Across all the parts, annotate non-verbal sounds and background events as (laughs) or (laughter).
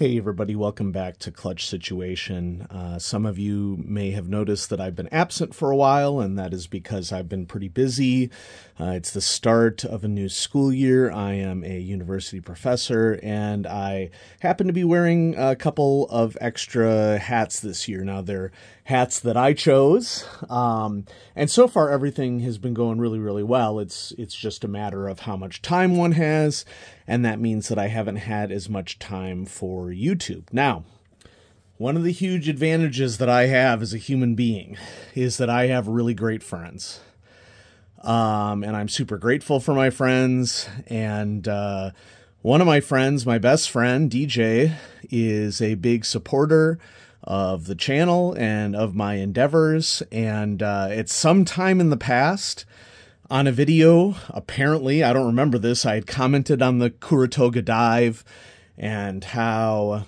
Hey, everybody, welcome back to Clutch Situation. Uh, some of you may have noticed that I've been absent for a while, and that is because I've been pretty busy. Uh, it's the start of a new school year. I am a university professor, and I happen to be wearing a couple of extra hats this year. Now, they're hats that I chose, um, and so far everything has been going really, really well. It's it's just a matter of how much time one has, and that means that I haven't had as much time for YouTube. Now, one of the huge advantages that I have as a human being is that I have really great friends. Um, and I'm super grateful for my friends. And uh, one of my friends, my best friend, DJ, is a big supporter of the channel and of my endeavors. And uh, it's some time in the past on a video, apparently, I don't remember this, I had commented on the Kuru Toga dive and how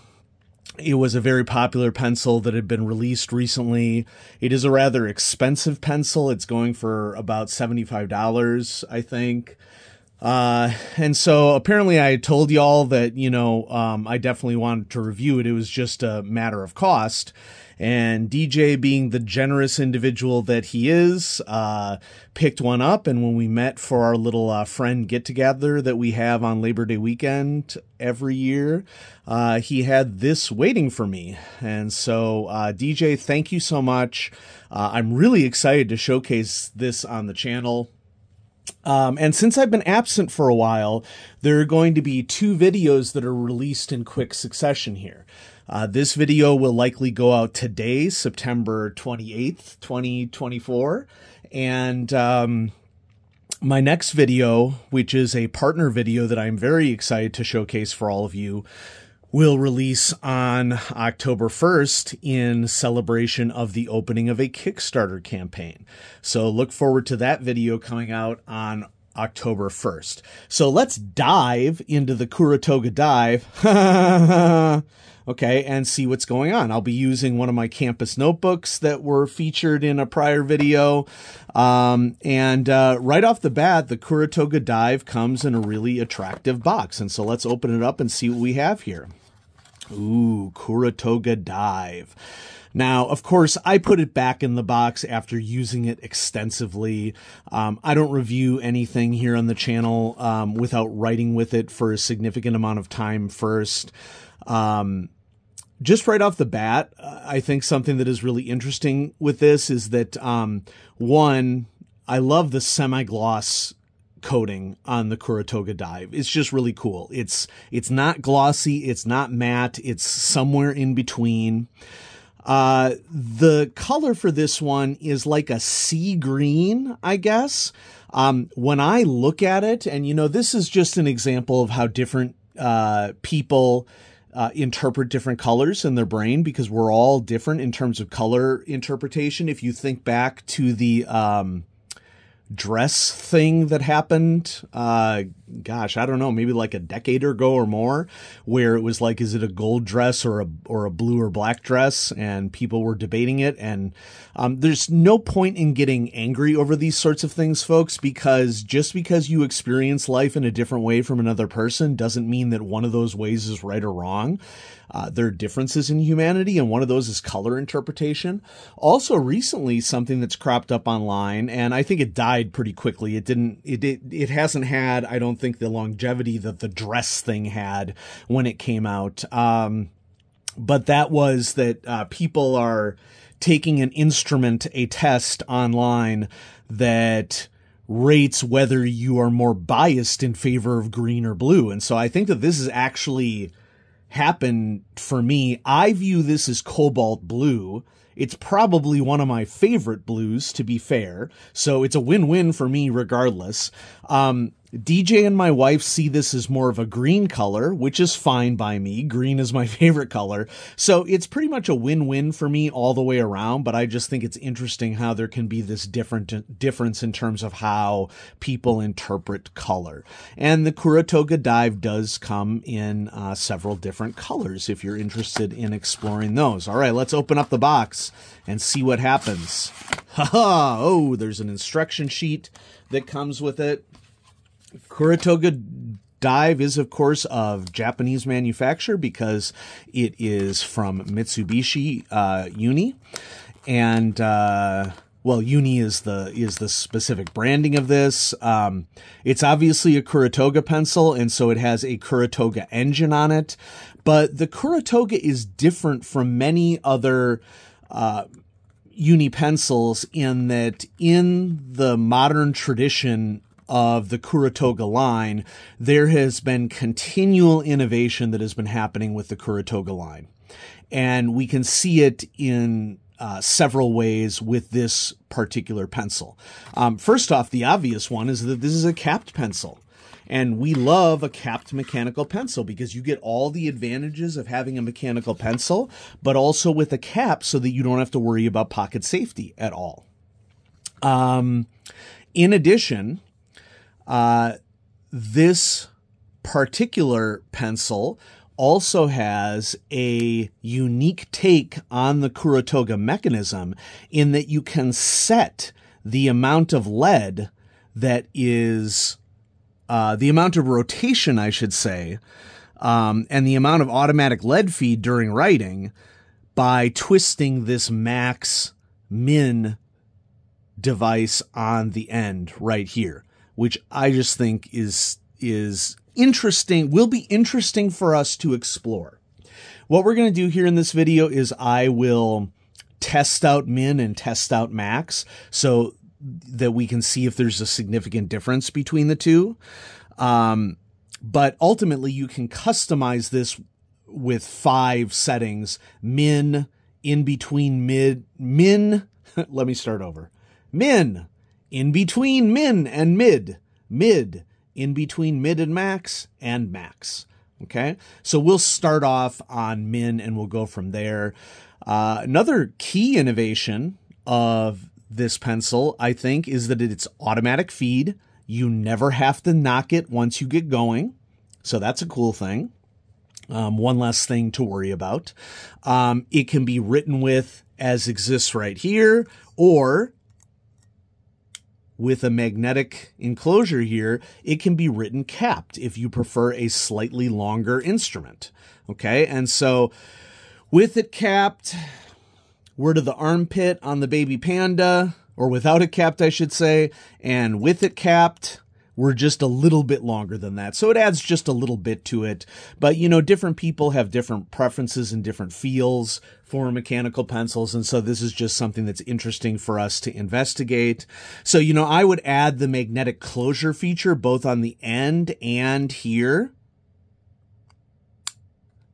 it was a very popular pencil that had been released recently. It is a rather expensive pencil. It's going for about $75, I think. Uh, and so apparently I told y'all that, you know, um, I definitely wanted to review it. It was just a matter of cost. And DJ, being the generous individual that he is, uh, picked one up. And when we met for our little uh, friend get together that we have on Labor Day weekend every year, uh, he had this waiting for me. And so, uh, DJ, thank you so much. Uh, I'm really excited to showcase this on the channel. Um, and since I've been absent for a while, there are going to be two videos that are released in quick succession here. Uh, this video will likely go out today, September 28th, 2024. And um, my next video, which is a partner video that I'm very excited to showcase for all of you, will release on October 1st in celebration of the opening of a Kickstarter campaign. So look forward to that video coming out on October 1st. So let's dive into the Kuru Toga dive. (laughs) okay, and see what's going on. I'll be using one of my campus notebooks that were featured in a prior video. Um, and uh, right off the bat, the Kuru Toga dive comes in a really attractive box. And so let's open it up and see what we have here. Ooh, Kuru Toga Dive. Now, of course, I put it back in the box after using it extensively. Um, I don't review anything here on the channel um, without writing with it for a significant amount of time first. Um, just right off the bat, I think something that is really interesting with this is that um, one, I love the semi gloss coating on the Kuru Toga dive. It's just really cool. It's it's not glossy, it's not matte, it's somewhere in between. Uh, the color for this one is like a sea green, I guess. Um, when I look at it, and you know, this is just an example of how different uh, people uh, interpret different colors in their brain because we're all different in terms of color interpretation. If you think back to the um, dress thing that happened uh gosh i don't know maybe like a decade or ago or more where it was like is it a gold dress or a or a blue or black dress and people were debating it and um, there's no point in getting angry over these sorts of things folks because just because you experience life in a different way from another person doesn't mean that one of those ways is right or wrong uh, there are differences in humanity, and one of those is color interpretation. Also, recently, something that's cropped up online, and I think it died pretty quickly. It didn't. It it, it hasn't had, I don't think, the longevity that the dress thing had when it came out. Um, but that was that uh, people are taking an instrument, a test online that rates whether you are more biased in favor of green or blue. And so I think that this is actually happened for me. I view this as cobalt blue. It's probably one of my favorite blues, to be fair. So it's a win-win for me regardless. Um, DJ and my wife see this as more of a green color, which is fine by me. Green is my (laughs) favorite color. So it's pretty much a win-win for me all the way around, but I just think it's interesting how there can be this different difference in terms of how people interpret color. And the Kuru Toga dive does come in uh, several different colors if you're interested in exploring those. All right, let's open up the box and see what happens. (laughs) Haha, oh, there's an instruction sheet that comes with it. Kuru Toga dive is, of course, of Japanese manufacture because it is from Mitsubishi uh, Uni, and uh, well, Uni is the is the specific branding of this. Um, it's obviously a Kuru Toga pencil, and so it has a Kuru Toga engine on it. But the Kuru Toga is different from many other uh, uni pencils in that in the modern tradition of the Kuru Toga line, there has been continual innovation that has been happening with the Kuru Toga line. And we can see it in uh, several ways with this particular pencil. Um, first off, the obvious one is that this is a capped pencil. And we love a capped mechanical pencil because you get all the advantages of having a mechanical pencil, but also with a cap so that you don't have to worry about pocket safety at all. Um, in addition, uh, this particular pencil also has a unique take on the Kuru Toga mechanism in that you can set the amount of lead that is uh, the amount of rotation, I should say, um, and the amount of automatic lead feed during writing by twisting this max min device on the end right here, which I just think is is interesting, will be interesting for us to explore. What we're going to do here in this video is I will test out min and test out max. So that we can see if there's a significant difference between the two. Um, but ultimately, you can customize this with five settings min, in between mid, min. (laughs) let me start over. Min, in between min and mid, mid, in between mid and max, and max. Okay. So we'll start off on min and we'll go from there. Uh, another key innovation of this pencil, I think, is that it's automatic feed. You never have to knock it once you get going. So that's a cool thing. Um, one less thing to worry about. Um, it can be written with as exists right here, or with a magnetic enclosure here, it can be written capped if you prefer a slightly longer instrument. Okay, and so with it capped, we're to the armpit on the baby panda, or without it capped, I should say, and with it capped, we're just a little bit longer than that. So it adds just a little bit to it. But, you know, different people have different preferences and different feels for mechanical pencils. And so this is just something that's interesting for us to investigate. So, you know, I would add the magnetic closure feature both on the end and here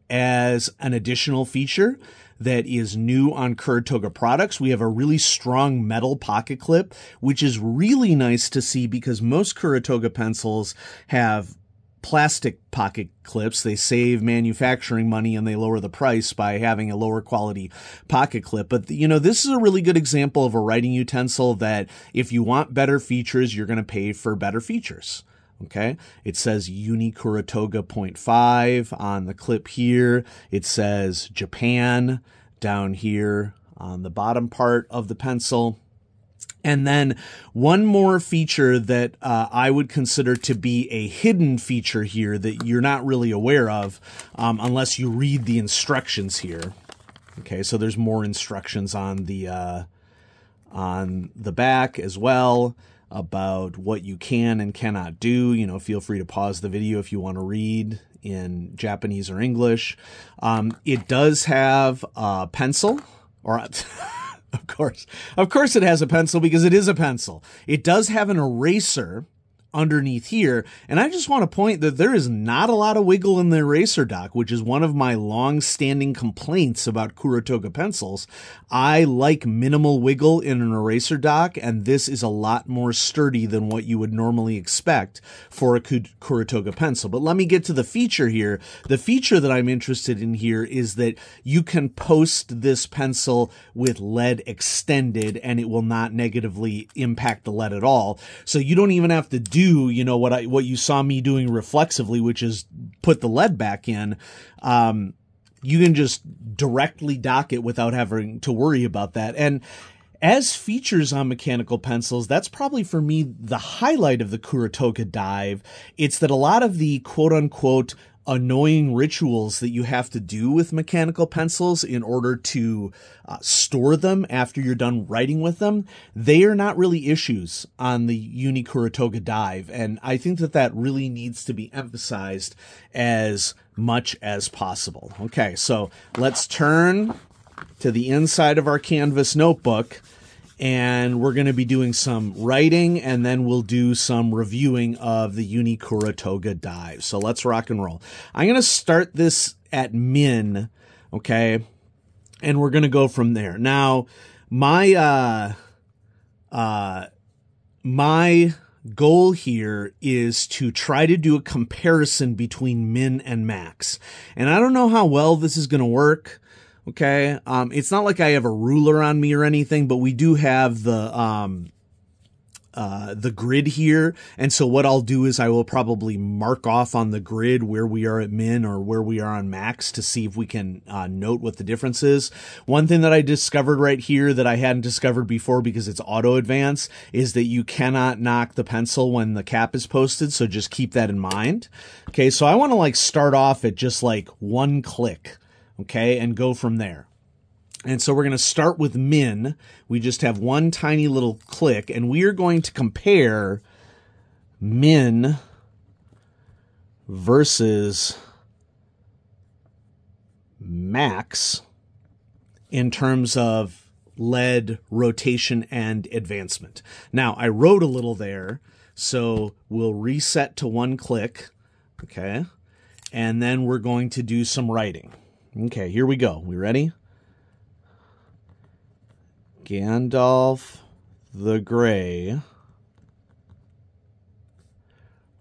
as an additional feature that is new on Kuru Toga products. We have a really strong metal pocket clip, which is really nice to see because most Kuru Toga pencils have plastic pocket clips. They save manufacturing money and they lower the price by having a lower quality pocket clip. But, you know, this is a really good example of a writing utensil that if you want better features, you're going to pay for better features. Okay, it says Uni Kuru Toga 0.5 on the clip here. It says Japan down here on the bottom part of the pencil. And then one more feature that uh, I would consider to be a hidden feature here that you're not really aware of um, unless you read the instructions here. Okay, so there's more instructions on the uh, on the back as well about what you can and cannot do. You know, feel free to pause the video if you want to read in Japanese or English. Um, it does have a pencil, or (laughs) of course, of course, it has a pencil because it is a pencil. It does have an eraser underneath here. And I just want to point that there is not a lot of wiggle in the eraser dock, which is one of my long standing complaints about Kuru Toga pencils. I like minimal wiggle in an eraser dock, and this is a lot more sturdy than what you would normally expect for a Kuru Toga pencil. But let me get to the feature here. The feature that I'm interested in here is that you can post this pencil with lead extended and it will not negatively impact the lead at all. So you don't even have to do do, you know, what I, what you saw me doing reflexively, which is put the lead back in. Um, you can just directly dock it without having to worry about that. And as features on mechanical pencils, that's probably for me the highlight of the Kuru Toga dive. It's that a lot of the quote unquote annoying rituals that you have to do with mechanical pencils in order to uh, store them after you're done writing with them, they are not really issues on the Uni Kuru Toga dive. And I think that that really needs to be emphasized as much as possible. Okay, so let's turn to the inside of our Campus notebook and we're going to be doing some writing and then we'll do some reviewing of the Uni Kuru Toga dive. So let's rock and roll. I'm going to start this at min, okay? And we're going to go from there. Now, my uh uh my goal here is to try to do a comparison between min and max. And I don't know how well this is going to work. Okay. Um, it's not like I have a ruler on me or anything, but we do have the, um, uh, the grid here. And so what I'll do is I will probably mark off on the grid where we are at min or where we are on max to see if we can uh, note what the difference is. One thing that I discovered right here that I hadn't discovered before because it's auto advance is that you cannot knock the pencil when the cap is posted. So just keep that in mind. Okay. So I want to like start off at just like one click okay, and go from there. And so we're going to start with min. We just have one tiny little click, and we are going to compare min versus max in terms of lead rotation and advancement. Now, I wrote a little there, so we'll reset to one click, okay? And then we're going to do some writing. Okay, here we go. We ready? Gandalf the Grey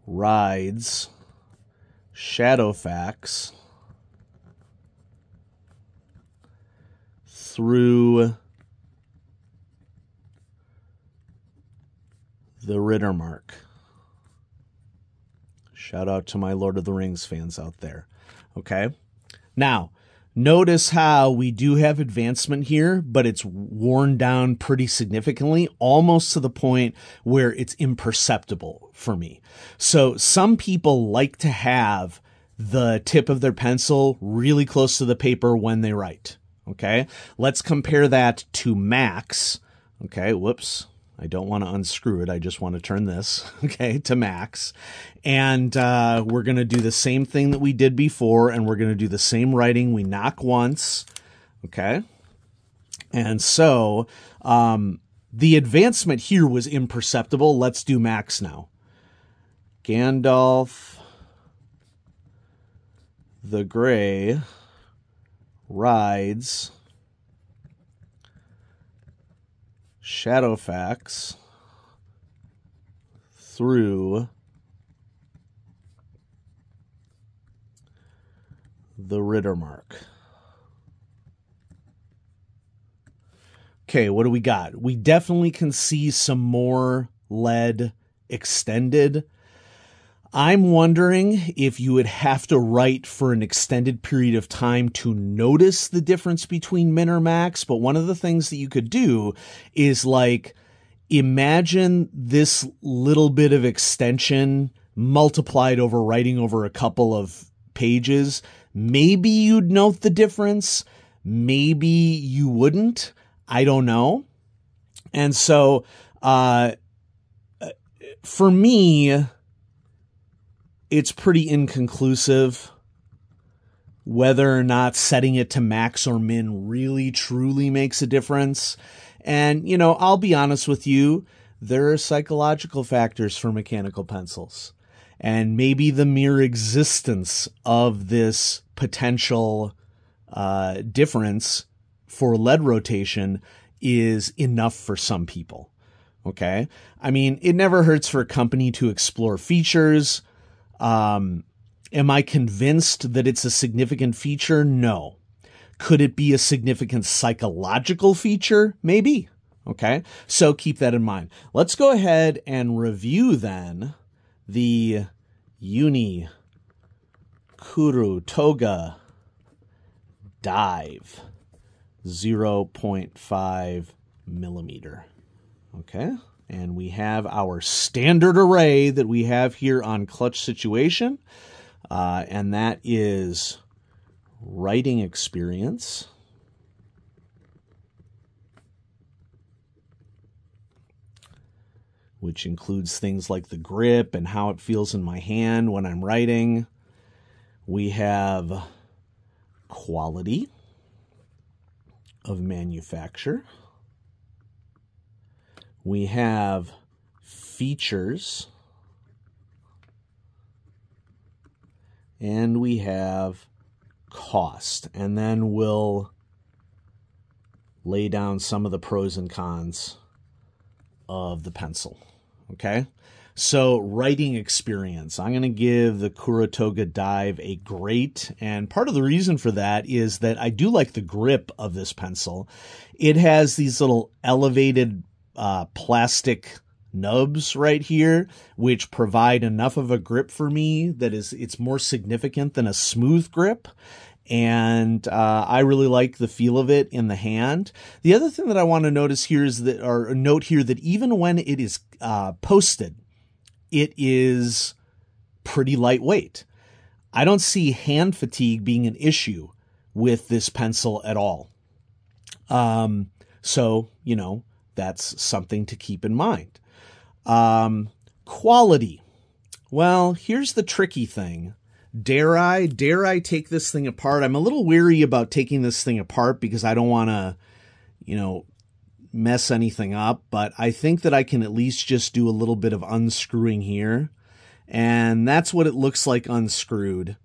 rides Shadowfax through the Riddermark. Shout out to my Lord of the Rings fans out there. Okay. Now, Notice how we do have advancement here, but it's worn down pretty significantly, almost to the point where it's imperceptible for me. So some people like to have the tip of their pencil really close to the paper when they write. Okay. Let's compare that to max. Okay. Whoops. I don't want to unscrew it. I just want to turn this, (laughs) okay, to max. And uh, we're going to do the same thing that we did before, and we're going to do the same writing. We knock once, okay? And so um, the advancement here was imperceptible. Let's do max now. Gandalf the Grey rides Shadowfax through the Riddermark. Okay, what do we got? We definitely can see some more lead extended I'm wondering if you would have to write for an extended period of time to notice the difference between min or max. But one of the things that you could do is like imagine this little bit of extension multiplied over writing over a couple of pages. Maybe you'd note the difference. Maybe you wouldn't. I don't know. And so, uh, for me, it's pretty inconclusive whether or not setting it to max or min really truly makes a difference. And, you know, I'll be honest with you, there are psychological factors for mechanical pencils. And maybe the mere existence of this potential uh, difference for lead rotation is enough for some people. Okay. I mean, it never hurts for a company to explore features um, am I convinced that it's a significant feature? No. Could it be a significant psychological feature? Maybe. Okay. So keep that in mind. Let's go ahead and review then the Uni Kuru Toga Dive 0.5 millimeter. Okay, and we have our standard array that we have here on clutch situation, uh, and that is writing experience. Which includes things like the grip and how it feels in my hand when I'm writing. We have quality of manufacture. We have features. And we have cost. And then we'll lay down some of the pros and cons of the pencil. Okay? So, writing experience. I'm going to give the Kuru Toga Dive a great. And part of the reason for that is that I do like the grip of this pencil. It has these little elevated uh, plastic nubs right here, which provide enough of a grip for me that is, it's more significant than a smooth grip and uh, I really like the feel of it in the hand. The other thing that I want to notice here is that, or note here that even when it is uh, posted, it is pretty lightweight. I don't see hand fatigue being an issue with this pencil at all. Um, so, you know, that's something to keep in mind. Um, quality. Well, here's the tricky thing. Dare I? Dare I take this thing apart? I'm a little weary about taking this thing apart because I don't want to, you know, mess anything up, but I think that I can at least just do a little bit of unscrewing here. And that's what it looks like unscrewed.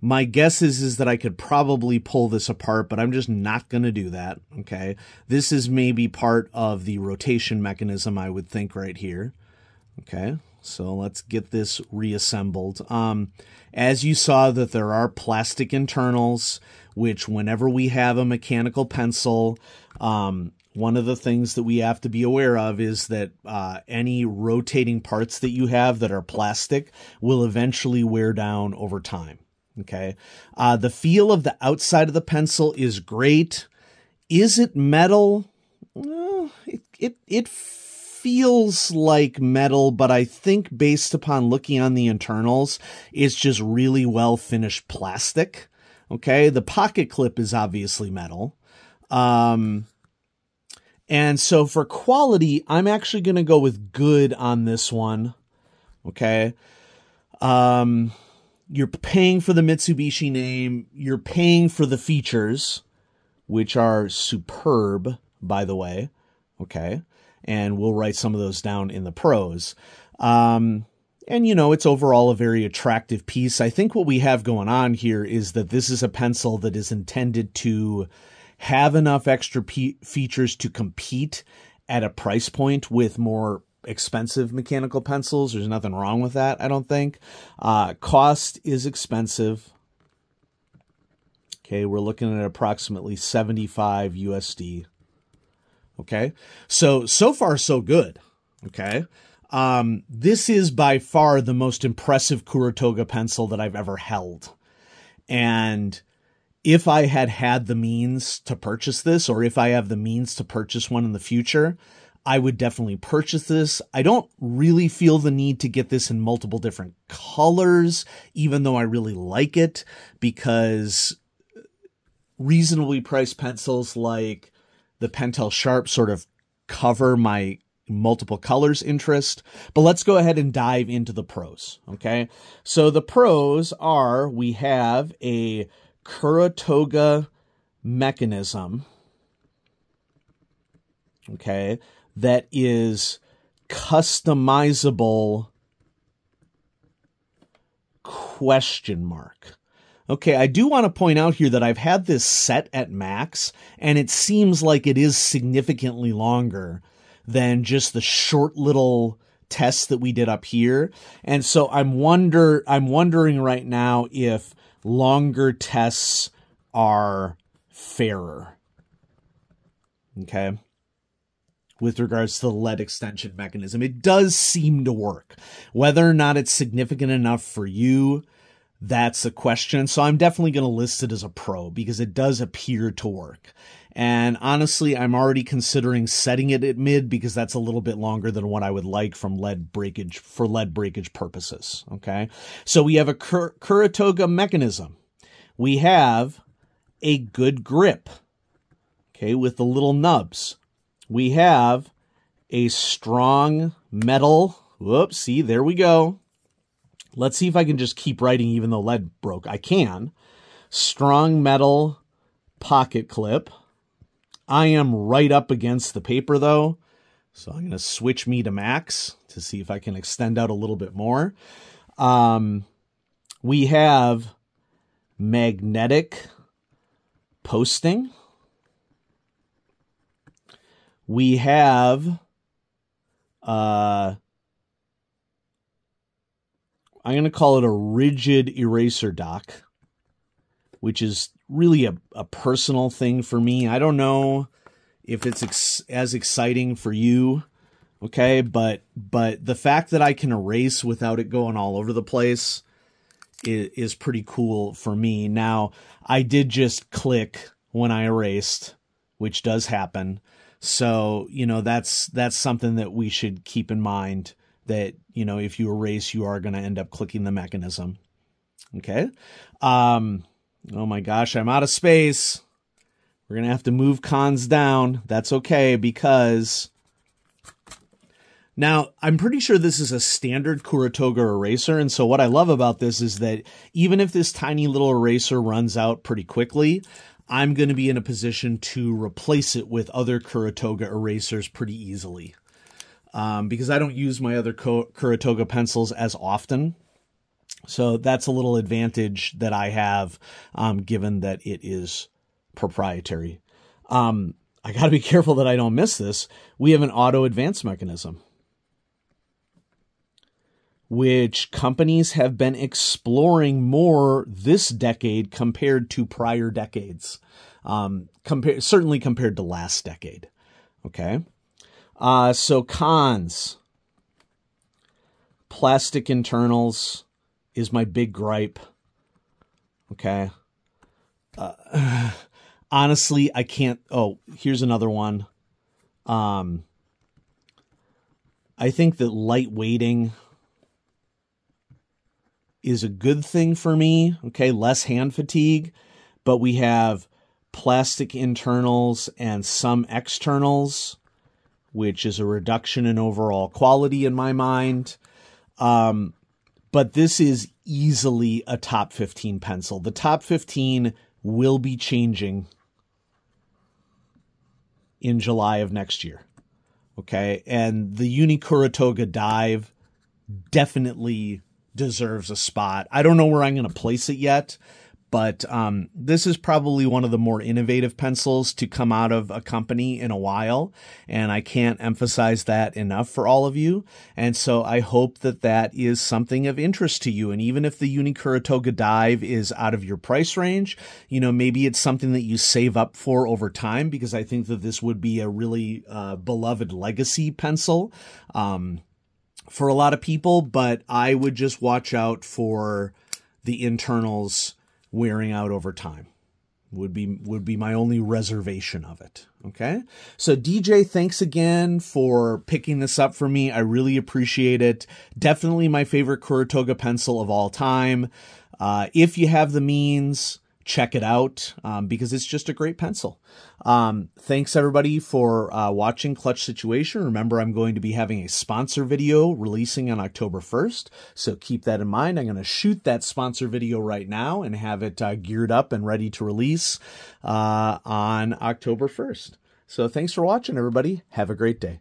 My guess is, is that I could probably pull this apart, but I'm just not going to do that. Okay. This is maybe part of the rotation mechanism, I would think, right here. Okay. So let's get this reassembled. Um, as you saw that there are plastic internals, which whenever we have a mechanical pencil, um, one of the things that we have to be aware of is that uh, any rotating parts that you have that are plastic will eventually wear down over time. Okay. Uh, the feel of the outside of the pencil is great. Is it metal? Uh, it, it, it feels like metal, but I think based upon looking on the internals, it's just really well finished plastic. Okay. The pocket clip is obviously metal. Um, and so for quality, I'm actually going to go with good on this one. Okay. Um, you're paying for the Mitsubishi name. You're paying for the features, which are superb, by the way. Okay. And we'll write some of those down in the pros. Um, and you know, it's overall a very attractive piece. I think what we have going on here is that this is a pencil that is intended to have enough extra features to compete at a price point with more expensive mechanical pencils. There's nothing wrong with that, I don't think. Uh, cost is expensive. Okay, we're looking at approximately 75 USD. Okay, so so far so good. Okay, um, this is by far the most impressive Kuru Toga pencil that I've ever held, and if I had had the means to purchase this, or if I have the means to purchase one in the future, I would definitely purchase this. I don't really feel the need to get this in multiple different colors, even though I really like it, because reasonably priced pencils like the Pentel Sharp sort of cover my multiple colors interest. But let's go ahead and dive into the pros. Okay. So the pros are we have a Kuru Toga mechanism, okay, that is customizable question mark. Okay, I do want to point out here that I've had this set at max, and it seems like it is significantly longer than just the short little test that we did up here. And so I'm wonder I'm wondering right now if longer tests are fairer. Okay. With regards to the lead extension mechanism, it does seem to work. Whether or not it's significant enough for you, that's a question. So I'm definitely going to list it as a pro because it does appear to work. And honestly, I'm already considering setting it at mid because that's a little bit longer than what I would like from lead breakage for lead breakage purposes. Okay. So we have a Kur- Kuru Toga mechanism. We have a good grip. Okay. With the little nubs. We have a strong metal. Whoops. See, there we go. Let's see if I can just keep writing even though lead broke. I can. Strong metal pocket clip. I am right up against the paper though. So I'm going to switch me to max to see if I can extend out a little bit more. Um, we have magnetic posting. We have uh, I'm going to call it a rigid eraser dock, which is really a, a personal thing for me. I don't know if it's ex- as exciting for you, okay? But but the fact that I can erase without it going all over the place is, is pretty cool for me. Now, I did just click when I erased, which does happen. So, you know, that's that's something that we should keep in mind that, you know, if you erase, you are going to end up clicking the mechanism. Okay. Um, oh my gosh, I'm out of space. We're going to have to move cons down. That's okay because now I'm pretty sure this is a standard Kuru Toga eraser. And so what I love about this is that even if this tiny little eraser runs out pretty quickly, I'm going to be in a position to replace it with other Kuru Toga erasers pretty easily um, because I don't use my other Kuru Toga pencils as often. So that's a little advantage that I have, um, given that it is proprietary. Um, I got to be (laughs) careful that I don't miss this. We have an auto advance mechanism, which companies have been exploring more this decade compared to prior decades. Um, compare certainly compared to last decade. Okay. Uh, so cons. Plastic internals is my big gripe. Okay. Uh, (sighs) honestly, I can't. Oh, here's another one. Um, I think that light weighting is a good thing for me. Okay, less hand fatigue, but we have plastic internals and some externals which is a reduction in overall quality in my mind. Um, but this is easily a top 15 pencil. The top 15 will be changing in July of next year. Okay. And the Uni Kuru Toga dive definitely deserves a spot. I don't know where I'm going to place it yet, but um, this is probably one of the more innovative pencils to come out of a company in a while. And I can't emphasize that enough for all of you. And so I hope that that is something of interest to you. And even if the Uni Kuru Toga Dive is out of your price range, you know, maybe it's something that you save up for over time because I think that this would be a really uh, beloved legacy pencil. Um, for a lot of people, but I would just watch out for the internals wearing out over time. Would be would be my only reservation of it. Okay? So dj thanks again for picking this up for me. I really appreciate it. Definitely my favorite Kuru Toga pencil of all time. Uh, if you have the means check it out um, because it's just a great pencil. Um, thanks everybody for uh, watching Clutch Situation. Remember, I'm going to be having a sponsor video releasing on October 1st, so keep that in mind. I'm going to shoot that sponsor video right now and have it uh, geared up and ready to release uh, on October 1st. So thanks for watching, everybody. Have a great day.